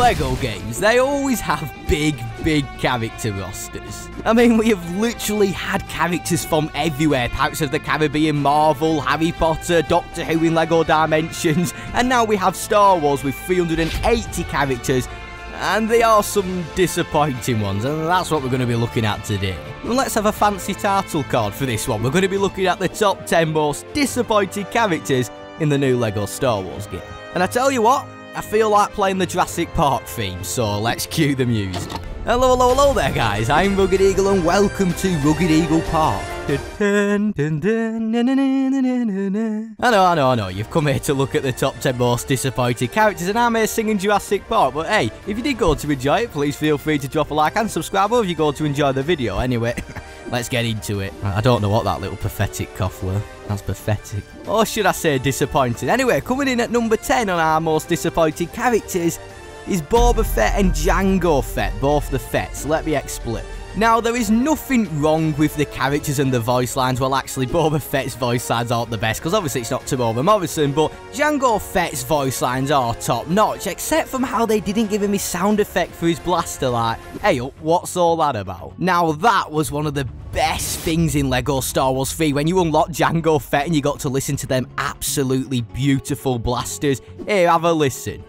LEGO games, they always have big, big character rosters. I mean, we have literally had characters from everywhere Pirates of the Caribbean, Marvel, Harry Potter, Doctor Who in LEGO Dimensions, and now we have Star Wars with 380 characters and they are some disappointing ones, and that's what we're going to be looking at today. Well, let's have a fancy title card for this one. We're going to be looking at the top 10 most disappointing characters in the new LEGO Star Wars game. And I tell you what, I feel like playing the Jurassic Park theme, so let's cue the music. Hello, hello, hello there guys, I'm Rugged Eagle and welcome to Rugged Eagle Park. I know, I know, I know, you've come here to look at the top 10 most disappointed characters and I'm here singing Jurassic Park, but hey, if you did go to enjoy it, please feel free to drop a like and subscribe or if you go to enjoy the video. Anyway, let's get into it. I don't know what that little pathetic cough were. That's pathetic. Or should I say disappointing? Anyway, coming in at number 10 on our most disappointed characters is Boba Fett and Jango Fett, both the Fetts. Let me explain. Now, there is nothing wrong with the characters and the voice lines. Well, actually, Boba Fett's voice lines aren't the best, because obviously it's not Temuera Morrison, but Jango Fett's voice lines are top notch, except from how they didn't give him his sound effect for his blaster, like, hey, what's all that about? Now, that was one of the best things in LEGO Star Wars 3 when you unlock Jango Fett and you got to listen to them absolutely beautiful blasters. Here, have a listen.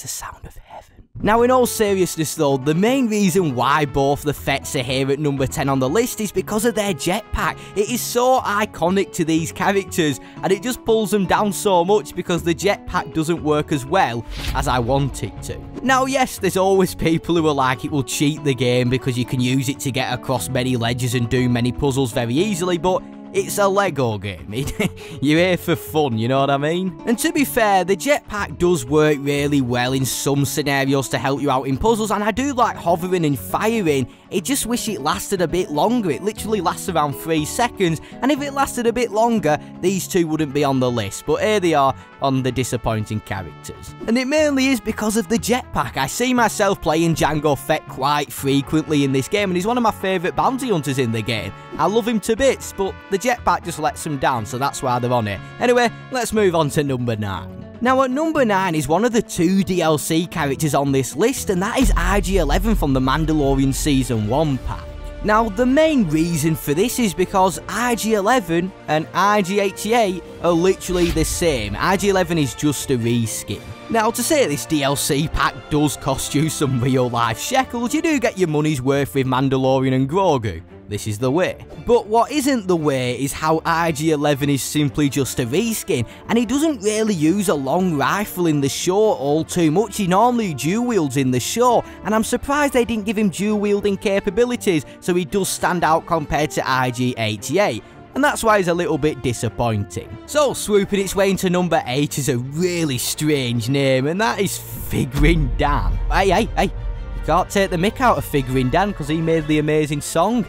The sound of heaven. Now, in all seriousness though, the main reason why both the Fetts are here at number 10 on the list is because of their jetpack. It is so iconic to these characters, and it just pulls them down so much because the jetpack doesn't work as well as I want it to. Now, yes, there's always people who are like it will cheat the game because you can use it to get across many ledges and do many puzzles very easily, but it's a Lego game. You're here for fun, you know what I mean? And to be fair, the jetpack does work really well in some scenarios to help you out in puzzles, and I do like hovering and firing. I just wish it lasted a bit longer. It literally lasts around 3 seconds, and if it lasted a bit longer, these two wouldn't be on the list. But here they are on the disappointing characters. And it mainly is because of the jetpack. I see myself playing Jango Fett quite frequently in this game, and he's one of my favourite bounty hunters in the game. I love him to bits, but the jetpack just lets them down, so that's why they're on it. Anyway, let's move on to number 9. Now at number 9 is one of the two DLC characters on this list and that is IG-11 from the Mandalorian Season 1 pack. Now the main reason for this is because IG-11 and IG-88 are literally the same. IG-11 is just a reskin. Now to say this DLC pack does cost you some real life shekels, you do get your money's worth with Mandalorian and Grogu this is the way. But what isn't the way is how IG-11 is simply just a reskin, and he doesn't really use a long rifle in the show all too much, he normally dual wields in the show, and I'm surprised they didn't give him dual wielding capabilities, so he does stand out compared to IG-88 and that's why it's a little bit disappointing. So, swooping its way into number 8 is a really strange name, and that is Figrin Dan. Hey, hey, hey, you can't take the mick out of Figrin Dan because he made the amazing song.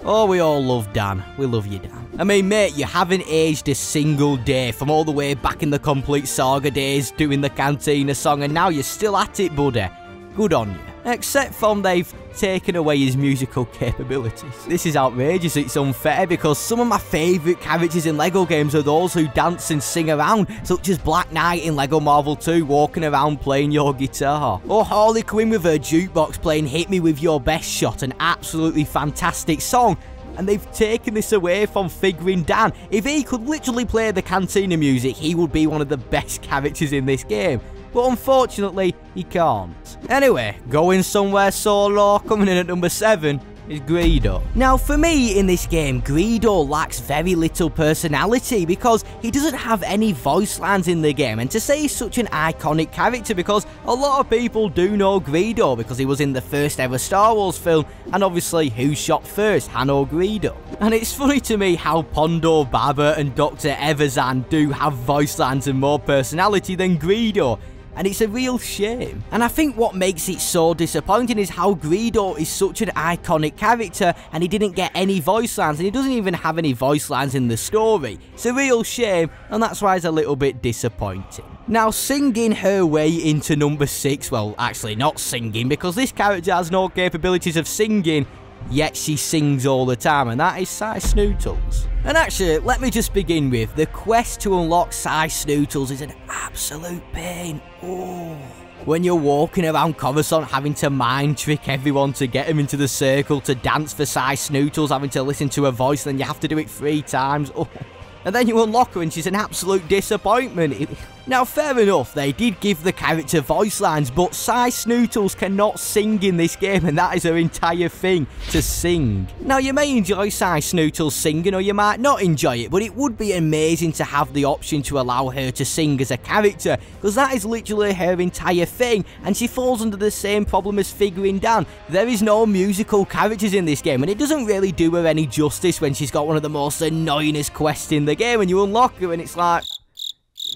Oh, we all love Dan. We love you, Dan. I mean, mate, you haven't aged a single day from all the way back in the Complete Saga days doing the Cantina song, and now you're still at it, buddy. Good on you except from they've taken away his musical capabilities. This is outrageous, it's unfair because some of my favourite characters in LEGO games are those who dance and sing around, such as Black Knight in LEGO Marvel 2 walking around playing your guitar, or Harley Quinn with her jukebox playing Hit Me With Your Best Shot, an absolutely fantastic song and they've taken this away from Figrin Dan. If he could literally play the Cantina music, he would be one of the best characters in this game but unfortunately, he can't. Anyway, going somewhere solo, coming in at number 7 is Greedo. Now for me in this game, Greedo lacks very little personality because he doesn't have any voice lines in the game and to say he's such an iconic character because a lot of people do know Greedo because he was in the first ever Star Wars film and obviously who shot first, Han or Greedo. And it's funny to me how Ponda Baba and Dr. Evazan do have voice lines and more personality than Greedo and it's a real shame. And I think what makes it so disappointing is how Greedo is such an iconic character and he didn't get any voice lines and he doesn't even have any voice lines in the story. It's a real shame and that's why it's a little bit disappointing. Now, singing her way into number 6, well, actually not singing because this character has no capabilities of singing, yet she sings all the time, and that is Sy Snootles. And actually, let me just begin with the quest to unlock Sy Snootles is an absolute pain. Oh. When you're walking around Coruscant having to mind trick everyone to get them into the circle to dance for Sy Snootles, having to listen to her voice, then you have to do it three times. Oh. And then you unlock her and she's an absolute disappointment. Now, fair enough, they did give the character voice lines, but Sy Snootles cannot sing in this game, and that is her entire thing, to sing. Now, you may enjoy Sy Snootles singing, or you might not enjoy it, but it would be amazing to have the option to allow her to sing as a character, because that is literally her entire thing, and she falls under the same problem as Figrin Dan. There is no musical characters in this game, and it doesn't really do her any justice when she's got one of the most annoyingest quests in the game, and you unlock her, and it's like...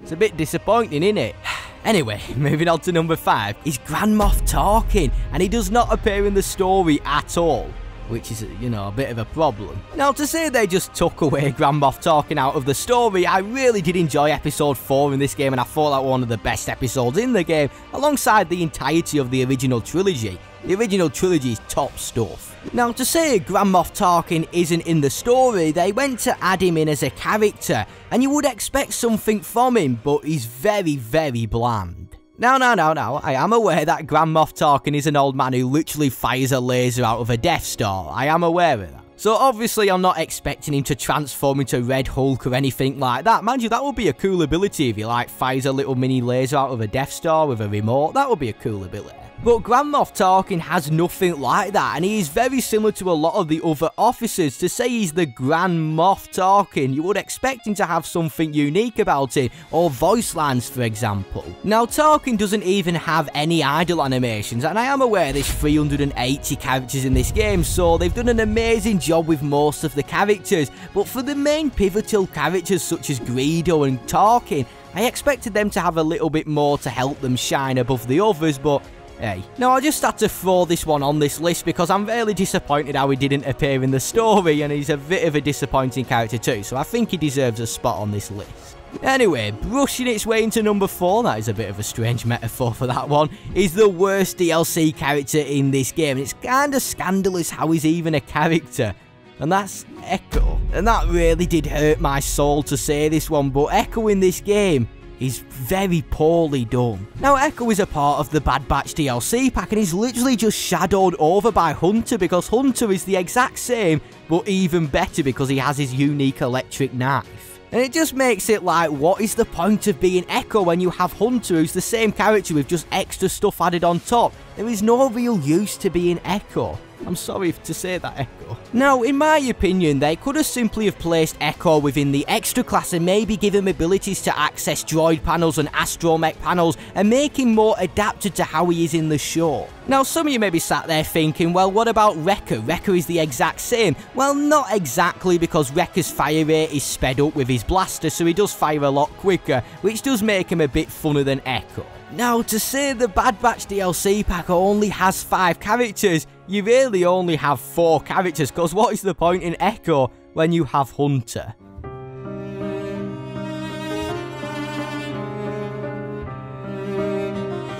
It's a bit disappointing, isn't it? Anyway, moving on to number 5, is Grand Moff Tarkin, and he does not appear in the story at all which is, you know, a bit of a problem. Now, to say they just took away Grand Moff Tarkin out of the story, I really did enjoy episode 4 in this game, and I thought that one of the best episodes in the game, alongside the entirety of the original trilogy. The original trilogy is top stuff. Now, to say Grand Moff Tarkin isn't in the story, they went to add him in as a character, and you would expect something from him, but he's very, very bland. Now, now, now, now, I am aware that Grand Moff Tarkin is an old man who literally fires a laser out of a Death Star. I am aware of that. So obviously I'm not expecting him to transform into Red Hulk or anything like that. Mind you, that would be a cool ability if he like fires a little mini laser out of a Death Star with a remote. That would be a cool ability. But Grand Moff Tarkin has nothing like that, and he is very similar to a lot of the other officers. To say he's the Grand Moff Tarkin, you would expect him to have something unique about it, or voice lines, for example. Now, Tarkin doesn't even have any idle animations, and I am aware there's 380 characters in this game, so they've done an amazing job with most of the characters, but for the main pivotal characters such as Greedo and Tarkin, I expected them to have a little bit more to help them shine above the others, but Hey. Now, I just had to throw this one on this list because I'm really disappointed how he didn't appear in the story, and he's a bit of a disappointing character too, so I think he deserves a spot on this list. Anyway, brushing its way into number 4, that is a bit of a strange metaphor for that one, is the worst DLC character in this game. and It's kinda scandalous how he's even a character. And that's Echo. And that really did hurt my soul to say this one, but Echo in this game is very poorly done. Now, Echo is a part of the Bad Batch DLC pack and he's literally just shadowed over by Hunter because Hunter is the exact same, but even better because he has his unique electric knife. And it just makes it like, what is the point of being Echo when you have Hunter who's the same character with just extra stuff added on top? There is no real use to being Echo. I'm sorry to say that, Echo. Now, in my opinion, they could have simply have placed Echo within the extra class and maybe give him abilities to access droid panels and astromech panels and make him more adapted to how he is in the show. Now, some of you may be sat there thinking, well, what about Wrecker? Wrecker is the exact same. Well, not exactly because Wrecker's fire rate is sped up with his blaster, so he does fire a lot quicker, which does make him a bit funner than Echo. Now, to say the Bad Batch DLC pack only has 5 characters, you really only have 4 characters, because what is the point in Echo when you have Hunter?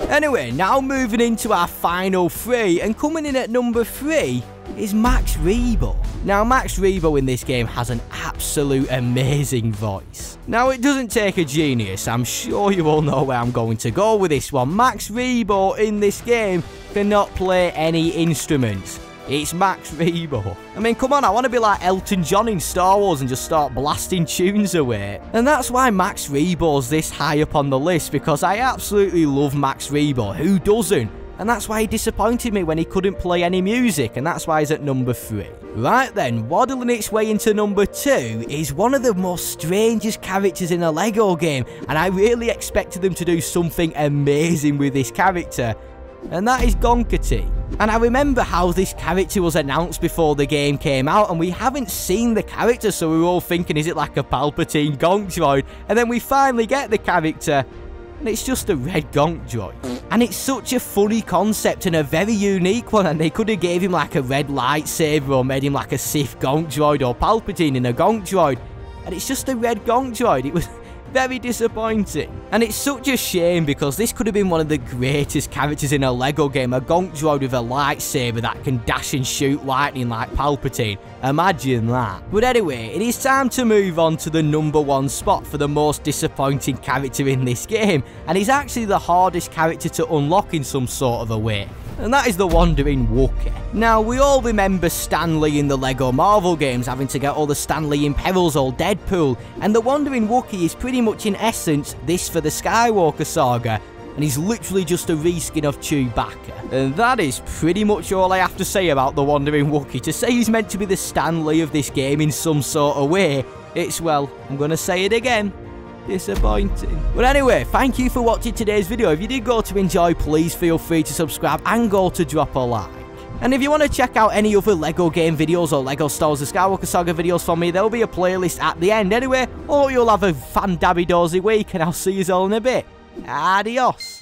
Anyway, now moving into our final three, and coming in at number 3 is Max Rebo. Now, Max Rebo in this game has an absolute amazing voice. Now, it doesn't take a genius, I'm sure you all know where I'm going to go with this one. Max Rebo in this game cannot play any instruments. It's Max Rebo. I mean, come on, I want to be like Elton John in Star Wars and just start blasting tunes away. And that's why Max Rebo's this high up on the list, because I absolutely love Max Rebo. Who doesn't? And that's why he disappointed me when he couldn't play any music, and that's why he's at number 3. Right then, waddling its way into number 2 is one of the most strangest characters in a LEGO game, and I really expected them to do something amazing with this character, and that is Gonka And I remember how this character was announced before the game came out, and we haven't seen the character, so we were all thinking, is it like a Palpatine Gonk droid? And then we finally get the character, it's just a red gonk droid. And it's such a funny concept and a very unique one, and they could have gave him like a red lightsaber or made him like a Sith gonk droid or Palpatine in a gonk droid. And it's just a red gonk droid. It was Very disappointing. And it's such a shame because this could have been one of the greatest characters in a LEGO game, a Gonk droid with a lightsaber that can dash and shoot lightning like Palpatine. Imagine that. But anyway, it is time to move on to the number one spot for the most disappointing character in this game, and he's actually the hardest character to unlock in some sort of a way and that is the Wandering Wookiee. Now, we all remember Stan Lee in the LEGO Marvel games having to get all the Stan Lee in perils or Deadpool, and the Wandering Wookiee is pretty much in essence this for the Skywalker saga, and he's literally just a reskin of Chewbacca. And that is pretty much all I have to say about the Wandering Wookiee. To say he's meant to be the Stan Lee of this game in some sort of way, it's, well, I'm gonna say it again, disappointing. But anyway, thank you for watching today's video. If you did go to enjoy, please feel free to subscribe and go to drop a like. And if you want to check out any other LEGO game videos or LEGO Star Wars The Skywalker Saga videos from me, there will be a playlist at the end. Anyway, hope you'll have a fan dabby dozy week and I'll see you all in a bit. Adios.